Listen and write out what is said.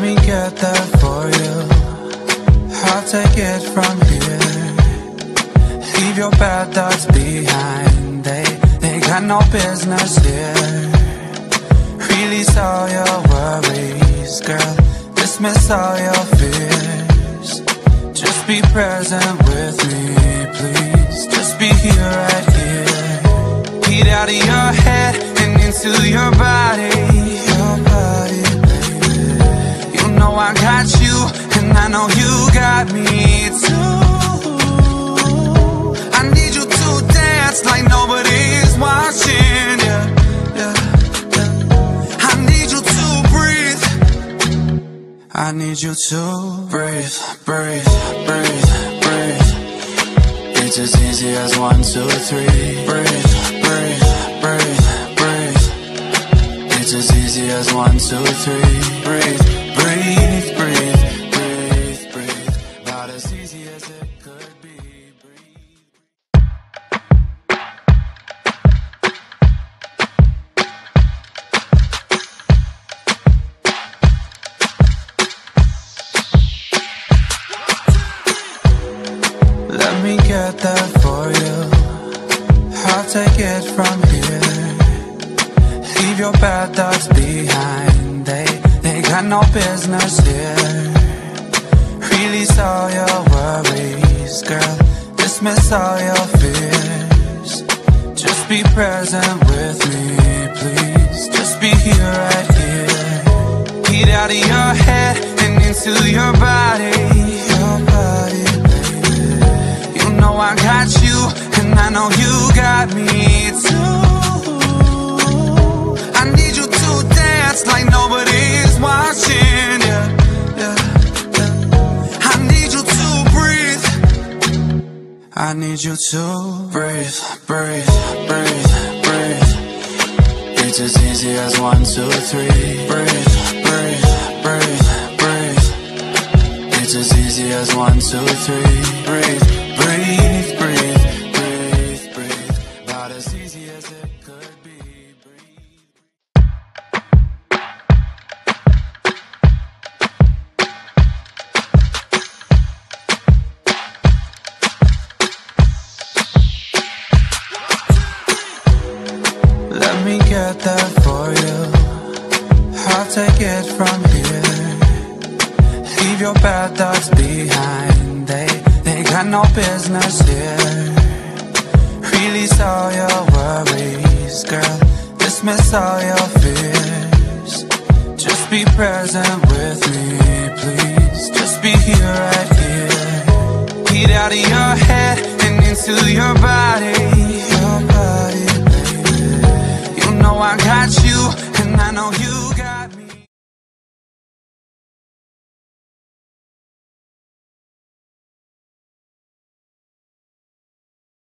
for you. I'll take it from here. Leave your bad thoughts behind. They they got no business here. Release all your worries, girl. Dismiss all your fears. Just be present with me, please. Just be here right here. Get out of your head and into your body. Know you got me too. I need you to dance like nobody's watching. Yeah, yeah, yeah. I need you to breathe. I need you to breathe, breathe, breathe, breathe. It's as easy as one, two, three. Breathe, breathe, breathe, breathe. It's as easy as one, two, three. Breathe, that for you. I'll take it from here. Leave your bad thoughts behind. They they got no business here. Release all your worries, girl. Dismiss all your fears. Just be present with me, please. Just be here right here. Get out of your head and into your body. I know you got me too. I need you to dance like nobody's watching. Yeah, yeah, yeah. I need you to breathe. I need you to breathe, breathe, breathe, breathe. It's as easy as one, two, three. Breathe, breathe, breathe, breathe. It's as easy as one, two, three. Breathe, breathe, breathe, that for you. I'll take it from here. Leave your bad thoughts behind. They they got no business here. Release all your worries, girl. Dismiss all your fears. Just be present with me, please. Just be here right here. Get out of your head and into your body.